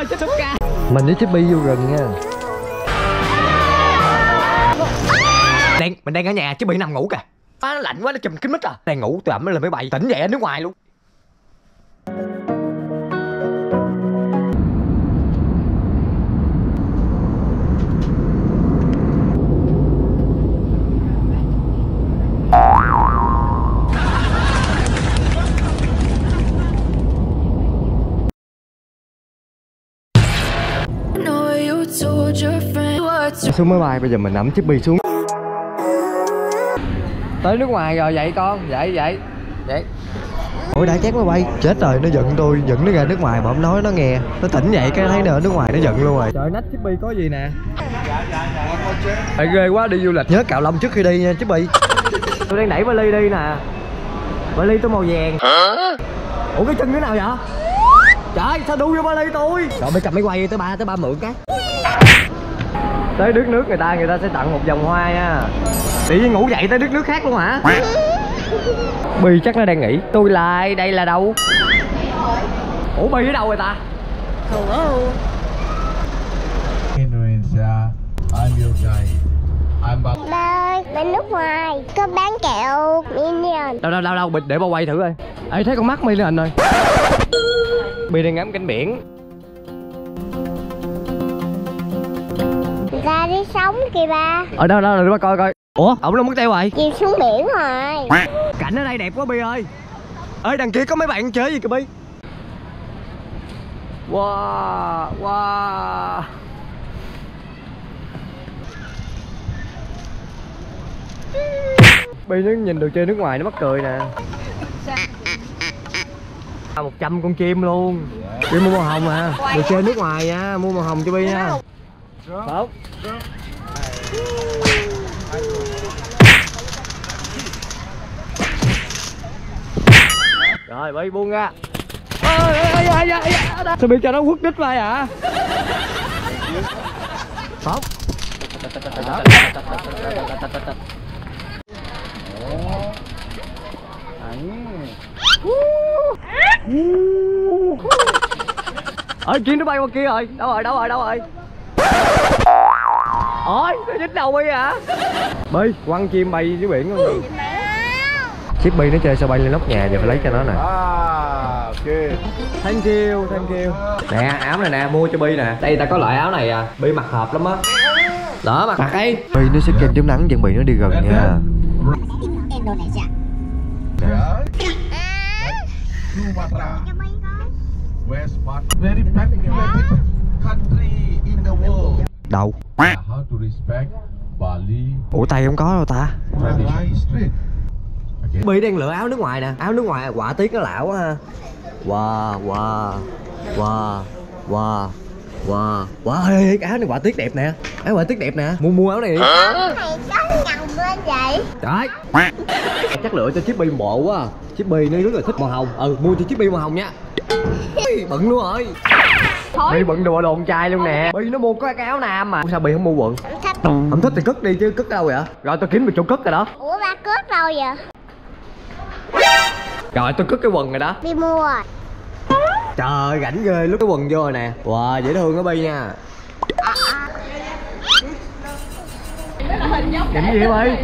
ơi chết súng ca mình với bi vô rừng nha. Đang mình đang ở nhà chứ bị nằm ngủ kìa. Á, nó lạnh quá nó chùm kín mít à. Đang ngủ tôi ẩm lên máy bay tỉnh dậy ở nước ngoài luôn xuống máy bay bây giờ mình nắm chiếc bi xuống. Tới nước ngoài rồi vậy con vậy vậy vậy. Ủa đã chát máy bay chết rồi nó giận tôi giận nó ra nước ngoài mà không nói nó nghe. Nó tỉnh dậy cái thấy nó ở nước ngoài nó giận luôn rồi. Trời nách chiếc bi có gì nè? Ê, ghê quá đi du lịch. Nhớ cạo lông trước khi đi nha chiếc bi. Tôi đang đẩy vali đi nè. Vali tôi màu vàng. Ủa cái chân cái nào vậy? Trời sao đu vô vali tôi? Rồi mới cầm máy quay tới ba tới ba mượn cái tới đất nước người ta người ta sẽ tặng một vòng hoa nha. Tự nhiên ngủ dậy tới đất nước khác luôn hả? Bi chắc nó đang nghĩ tôi là ai đây là đâu? Ủa bi ở đâu rồi ta? Indonesia. I'm your guide. I'm Bang. Ba ơi, bên nước ngoài có bán kẹo minion đâu đâu đâu đâu để bao quay thử coi. Ê thấy con mắt mi lên hình rồi. Bi đang ngắm cảnh biển đi sống kìa ba ở đâu đâu để ba coi coi. Ủa ổng đâu mất tiêu rồi. Chìm xuống biển rồi. Cảnh ở đây đẹp quá bi ơi. Ơi đằng kia có mấy bạn chơi gì kìa bi? Wow wow. Bi nó nhìn đồ chơi nước ngoài nó mắc cười nè. À, 100 con chim luôn. Bi mua màu hồng à. Đồ chơi nước ngoài nha mua màu hồng cho bi nha tốt rồi bi buông ra. Ơi ơi ơi ơi ơi sao bị cho nó quất đít vai hả? Tốt ơi chim nó bay qua kia rồi. Đâu rồi đâu rồi đâu rồi ôi nó dính đầu bi hả bi quăng chim bay dưới biển luôn chiếc bi nó chơi sao bay lên nóc nhà giờ phải lấy cho nó nè Ah, okay. thank you thank you nè áo này nè mua cho bi nè đây ta có loại áo này à bi mặc hợp lắm á đó mặc mặc đi bi nó sẽ kem chống nắng chuẩn bị nó đi gần nha Indonesia Yeah. Sumatra. West part. Very patriotic country in the world. Đâu? How to respect Bali. Ủa tay không có đâu ta. Bi đang lựa áo nước ngoài nè. Áo nước ngoài quả tiết nó lạ quá ha. Wow wow wow wow wow wow áo này quả tiết đẹp nè. Áo quả tiết đẹp nè. Mua mua áo này đi Lên vậy? Trời Chắc lựa cho chiếc bi bộ quá. À. Chiếc bi nó rất là thích màu hồng. Ừ mua cho chiếc bi màu hồng nha. Bận luôn rồi. Bi bận đồ đồ con trai luôn nè. Bi nó mua có cái áo nam mà. Sao Bi không mua quần? Không thích Không thích thì cất đi chứ cất đâu vậy? Rồi tôi kiếm được chỗ cất rồi đó. Ủa ba cướp đâu vậy? Rồi tôi cất cái quần rồi đó. Đi mua rồi. Trời ơi rảnh ghê lúc cái quần vô rồi nè. Wow dễ thương đó Bi nha Nhìn gì vậy?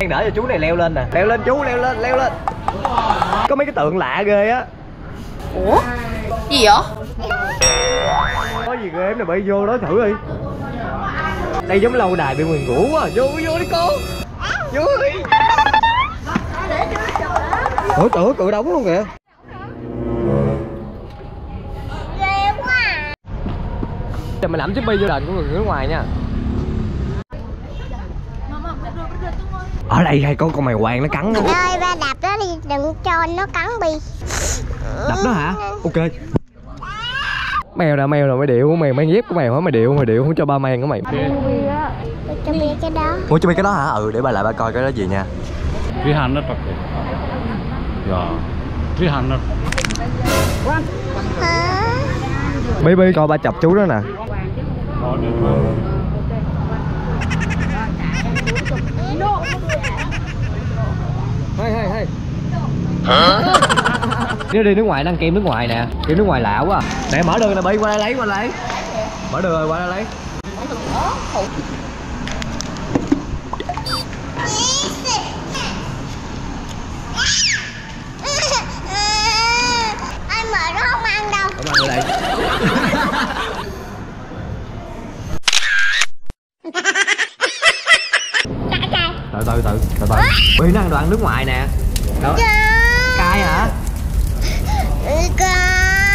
Đang đợi cho chú này leo lên nè. Leo lên chú leo lên leo lên. Có mấy cái tượng lạ ghê á. Gì vậy? Có gì ghê em này bay vô đó thử đi. Đây giống lâu đài bị nguyền rủa quá. Vô vô đi cô. Vô đi. Ủa tưởng cự đóng luôn kìa. Ghê quá à. Giờ mình ẩm chiếc bi vô đền của người nước ngoài nha Ở đây hay có con mèo hoàng nó cắn Ơi ba đạp nó đi đừng cho nó cắn bi Đập nó hả? Ok Mèo nè, mèo nè, mày điệu mèo mang dép của mèo hả? Mày điệu, mày điệu không cho ba mang của mày cho bi cái đó Mua cho mày cái đó hả? Ừ, để ba lại ba coi cái đó gì nha 300 okay. Yeah. 300. Hả Bi bi coi ba chọc chú đó nè Hay hay hay. Nếu đi nước ngoài ăn kem nước ngoài nè kem nước ngoài lạ quá. À. nè mở đường nè bi qua đây lấy qua đây lấy. Mở đường rồi qua đây lấy. Anh mở nó không ăn đâu Cảm ơn ở đây Cay cay từ từ từ từ bi nó ăn đồ ăn nước ngoài nè. Đâu? cay hả? Cay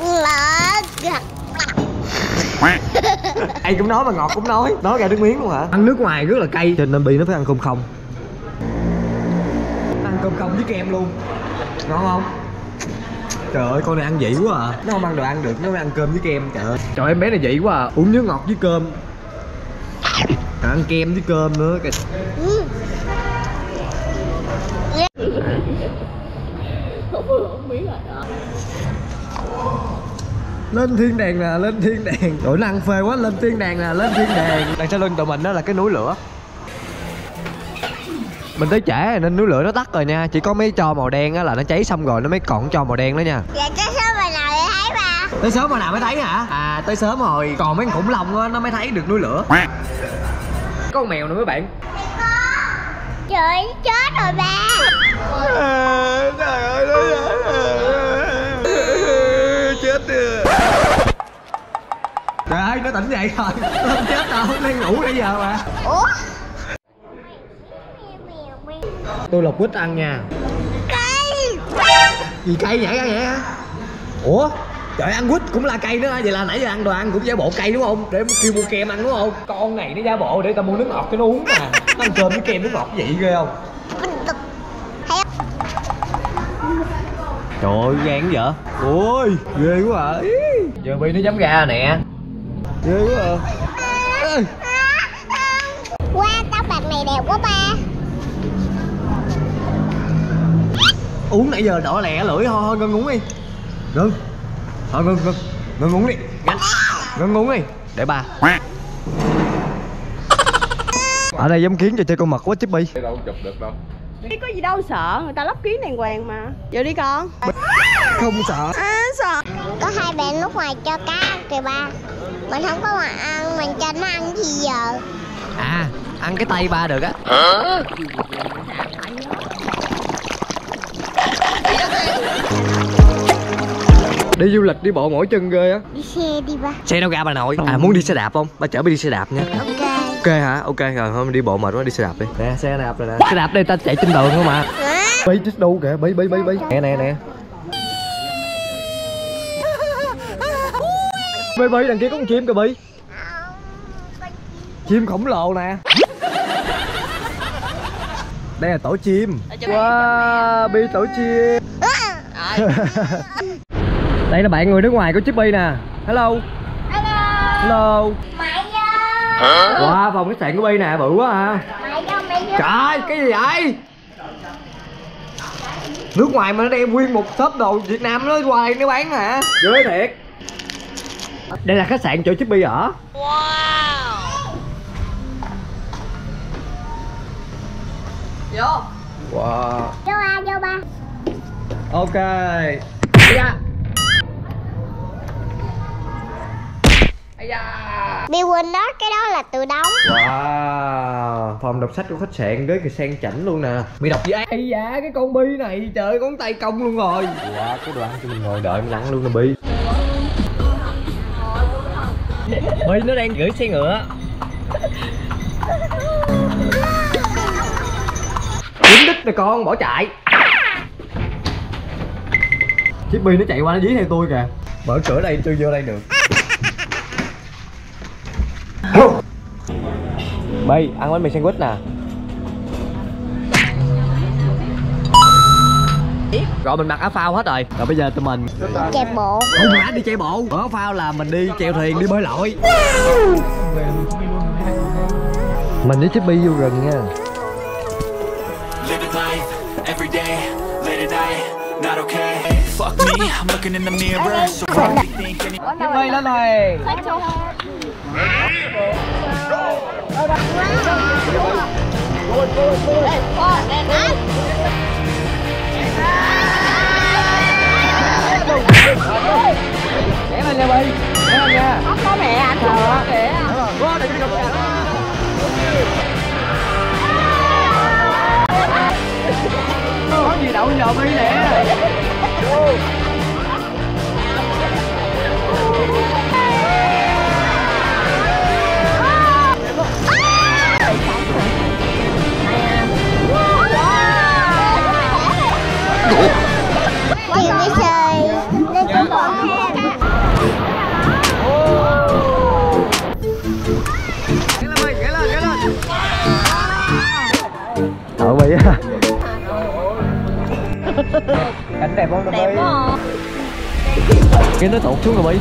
Lợt ai cũng nói mà ngọt cũng nói. Nói ra nước miếng luôn hả? Ăn nước ngoài rất là cay. Cho nên bi nó phải ăn không không. Ăn cơm không với kem luôn. Ngon không? Trời ơi con này ăn vị quá à. Nó không ăn đồ ăn được nó phải ăn cơm với kem trời ơi. Trời em bé này vị quá à. Uống nước ngọt với cơm ăn kem với cơm nữa kìa. Lên thiên đàng nè lên thiên đàng. Nó ăn phê quá lên thiên đàng nè lên thiên đàng. Đằng sau lưng tụi mình đó là cái núi lửa. Mình tới trễ nên núi lửa nó tắt rồi nha. Chỉ có mấy trò màu đen á là nó cháy xong rồi nó mới còn trò màu đen đó nha. Vậy cái số mà nào để thấy ba tới sớm mà nào mới thấy hả? À tới sớm rồi. Còn mấy con khủng long á nó mới thấy được núi lửa có con mèo nữa mấy bạn. Trời ơi, chết rồi ba trời ơi nó chết rồi trời ơi nó tỉnh dậy rồi. Nó không chết đâu nó đang ngủ bây giờ mà. Ủa? Tôi lột quýt ăn nha. Cây. Gì cây vậy vậy hả? Ủa trời ăn quýt cũng là cây nữa. Vậy là nãy giờ ăn đồ ăn cũng giả bộ cây đúng không? Để kêu mua kem ăn đúng không? Con này nó giả bộ để ta mua nước ngọt cho nó uống mà. Nó ăn cơm với kem nước ngọt vậy ghê không? Trời ơi gan vậy ôi ghê quá à. Ý. giờ bi nó dám ra nè. Ghê quá à. Qua tóc bạc này đẹp quá ba. Uống nãy giờ đỏ lẹ lưỡi ho ho ngưng uống đi. Ngưng thôi ngưng ngưng ngưng uống đi. Nhanh ngưng uống đi. Để ba. Ở đây giống kiến cho chơi con mật quá Chippy Cái có gì đâu sợ, người ta lắp kiến đàng hoàng mà. Vô đi con. Không sợ. À sợ. Có hai bạn lúc ngoài cho cá ăn kìa ba. Mình không có mà ăn, mình cho nó ăn gì giờ. À ăn cái tay ba được á đi du lịch đi bộ mỗi chân ghê á. Đi xe đi ba. Xe đâu ra bà nội? À muốn đi xe đạp không? Ba chở đi đi xe đạp nha. Ok. Ok hả? Ok rồi thôi mình đi bộ mệt quá đi xe đạp đi. Nè xe đạp rồi nè. Xe đạp đây ta chạy trên đường không mà bí chết đâu kìa bí bí bí bí nè nè nè. Bí bí đằng kia có con chim kìa bí chim khổng lồ nè. Đây là tổ chim. Wow bi tổ chim đây là bạn người nước ngoài của Chippy nè. Hello. Hello. Mày vô. Wow phòng khách sạn của bi nè bự quá à. Mày mày trời cái gì vậy? Nước ngoài mà nó đem nguyên một shop đồ việt nam nó qua đây nó bán hả ghê thiệt. Đây là khách sạn chỗ Chippy ở. Vô. Wow. Vô ba, vô ba. Ok. Dạ da. Bi quên đó, cái đó là tự đóng. Wow, phòng đọc sách của khách sạn rất là sang chảnh luôn nè. Mày đọc gì ấy? Ây da, cái con bi này, trời con tay công luôn rồi. Wow, có đồ ăn cho mình ngồi đợi mình ăn luôn nè bi. Bi nó đang gửi xe ngựa. Dính đích nè con, bỏ chạy. Chiếc bi nó chạy qua nó dí theo tôi kìa. Mở cửa đây, tôi vô đây được Bi, ăn bánh mì sandwich nè. Rồi mình mặc áo phao hết rồi. Rồi bây giờ tụi mình Chạy bộ. Không phải đi chạy bộ. Còn áo phao là mình đi chèo thuyền, đi bơi lội. Mình với Chippy vô rừng nha. Living life every để mình nha bi để mình nha có mẹ anh sao á để quá đừng đi có gì đậu nhậu bi nè Cái nó tụt xuống rồi bị.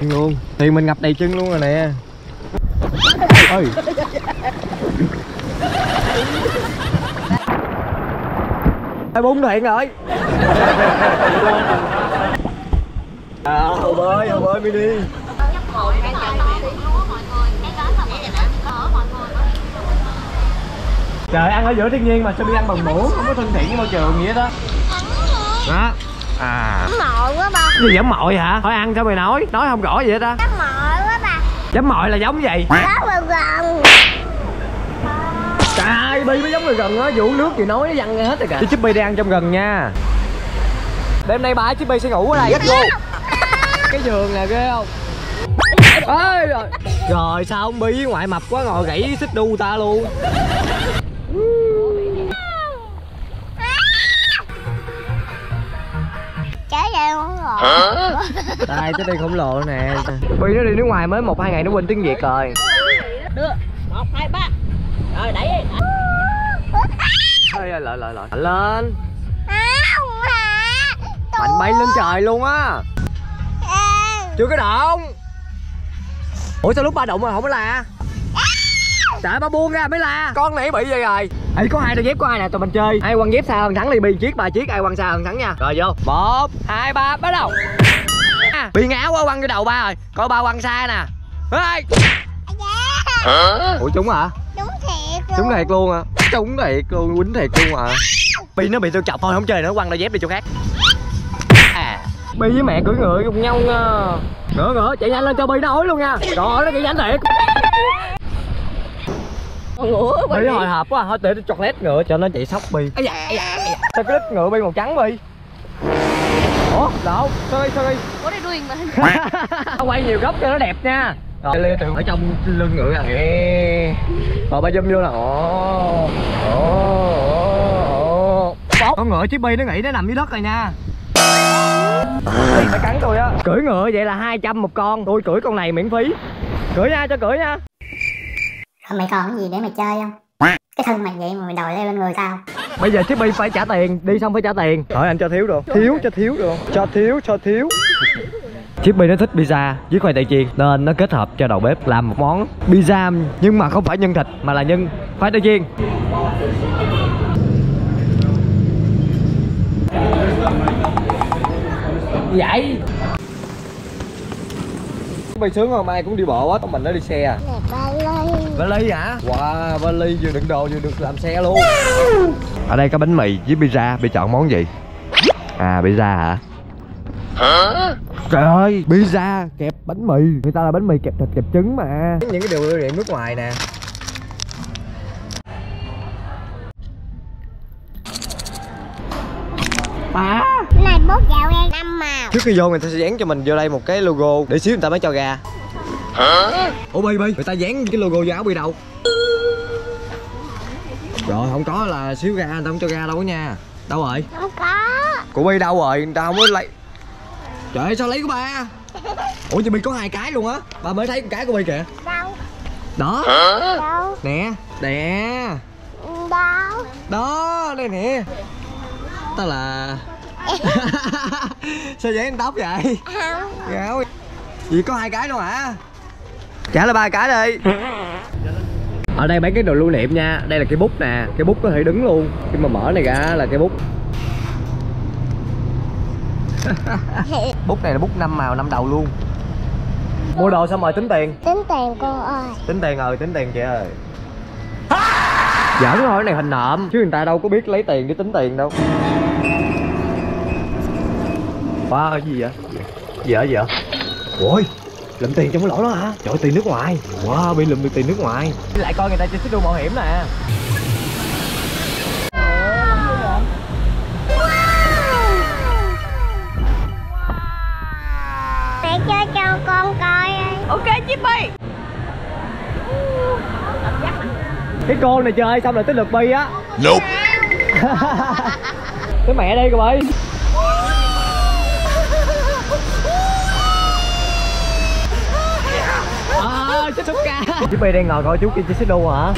Luôn. Thì mình ngập đầy chân luôn rồi nè. Ơi hai bốn thiện rồi? À, hồ bơi hồ bơi mini trời ăn ở giữa thiên nhiên mà sao đi ăn bằng muỗng? Không có thân thiện với môi trường gì hết đó. Đó. À. Mội quá ba gì giống mội hả? Thôi ăn sao mày nói. Nói không rõ gì hết á Mội quá ba giống mội là giống gì? Rất là gần trời bi mới giống người gần á. Vụ nước gì nói nó văng nghe hết rồi kìa. Chứ chip bi đang ăn trong gần nha. Đêm nay ba chip bi sẽ ngủ ở đây. Luôn cái giường nè ghê không? Ơi rồi. Rồi sao ông bi với ngoại mập quá ngồi gãy xích đu ta luôn Trở về con rồi đây tới đây khổng lồ nè. Bi nó đi nước ngoài mới một hai ngày nó quên tiếng việt rồi. Đưa. Một hai ba. Rồi đẩy đi. Ơi lại lại lại lại lên. Không hả mạnh bay lên trời luôn á. Chưa có động. Ủa sao lúc ba động mà không có la trời ba buông ra mới la. Con này bị gì rồi? Ê, có hai đôi dép có ai nè tụi mình chơi. Ai quăng dép xa hơn thắng đi bi chiếc ba chiếc ai quăng xa hơn thắng nha. Rồi vô. Một hai ba bắt đầu. À, bị ngáo quá quăng cái đầu ba rồi. Coi ba quăng xa nè. Ê! ủa trúng hả? Đúng thiệt luôn. Trúng thiệt luôn à? Trúng thiệt luôn quýnh thiệt luôn à? Bi nó bị tôi chọc thôi không chơi nữa quăng đôi dép đi chỗ khác. À. Bi với mẹ cưỡi ngựa cùng nhau nha. Ngựa ngựa chạy nhanh lên cho bi nó ối luôn nha. Trời ơi nó kỹ nhanh thiệt Ngủ bi hồi hộp quá thôi để chocolate ngựa cho nó chạy sóc bi da, ấy da. sao cái đít ngựa bi màu trắng bi ủa đâu? Sorry sorry. Are you doing man? quay nhiều góc cho nó đẹp nha. Rồi lê từ ở trong lưng ngựa à. Ê. rồi ba zoom vô là ồ ồ ồ. Con ngựa chiếc bi nó nghĩ nó nằm dưới đất rồi nha. Bi phải cắn tôi á. Cưỡi ngựa vậy là 200 một con. Tôi cưỡi con này miễn phí. Cưỡi nha cho cưỡi nha Mày còn cái gì để mày chơi không? Cái thân mày vậy mà mày đòi leo lên người tao. Bây giờ chiếc bi phải trả tiền đi xong phải trả tiền. Hỏi anh cho thiếu được. Thiếu. Cho thiếu được. Cho thiếu cho thiếu. Chiếc bi nó thích pizza với khoai tây chiên nên nó kết hợp cho đầu bếp làm một món pizza nhưng mà không phải nhân thịt mà là nhân khoai tây chiên. Vậy. Mày sướng không? Ai cũng đi bộ á, mình nó đi xe à Vali hả? Wow, vali vừa đựng đồ vừa được làm xe luôn. Ở đây có bánh mì với pizza, bị chọn món gì? À, pizza hả? Trời ơi, pizza kẹp bánh mì. Người ta là bánh mì kẹp thịt kẹp trứng mà. Những cái điều lưu niệm nước ngoài nè. Cái này bút gạo đen năm màu. Trước khi vô người ta sẽ dán cho mình vô đây một cái logo. Để xíu người ta mới cho ra Ủa Bi Bi, người ta dán cái logo vô áo Bi đâu? Rồi không có là xíu ra người ta không cho ra đâu nha. Đâu rồi? Không có. Của Bi đâu rồi? Người ta không có lấy. Trời ơi sao lấy của ba? Ủa chị Bi có hai cái luôn á. Ba mới thấy một cái của Bi kìa. Đâu? Đó. Đâu? Nè Nè Đâu? Đó đây nè. Tao là Sao dán tóc vậy? Không. Gì có hai cái đâu hả? Trả lại ba cái đi. Ở đây bán cái đồ lưu niệm nha. Đây là cái bút nè. Cái bút có thể đứng luôn. Khi mà mở này ra là cái bút. Bút này là bút năm màu năm đầu luôn. Mua đồ xong rồi tính tiền? Tính tiền cô ơi. Tính tiền rồi tính tiền chị ơi. Giỡn thôi cái này hình nộm. Chứ người ta đâu có biết lấy tiền để tính tiền đâu. Wow cái gì vậy? Gì vậy gì vậy? Ôi lượm tiền trong cái lỗ đó hả? Trời ơi, tiền nước ngoài. Wow bị lượm được tiền nước ngoài. Lại coi người ta chơi xích đu mạo hiểm nè. Mẹ chơi cho con coi Ok Chippy cái cô này chơi xong rồi tới lượt bi á. Nope. Tới mẹ đây kìa bi à, ca. Chú bi đang ngồi coi chú kia chỉ xích đu hả?